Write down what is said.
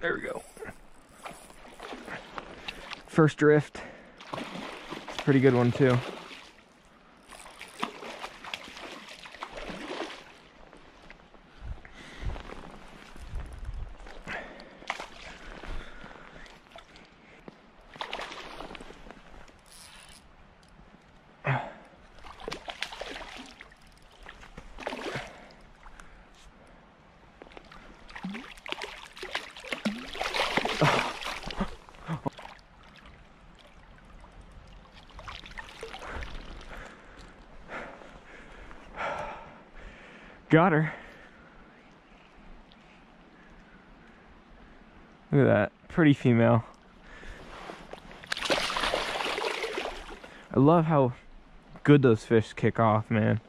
There we go. First drift. It's a Pretty good one too. Mm-hmm. Got her. Look at that. Pretty female. I love how good those fish kick off, man.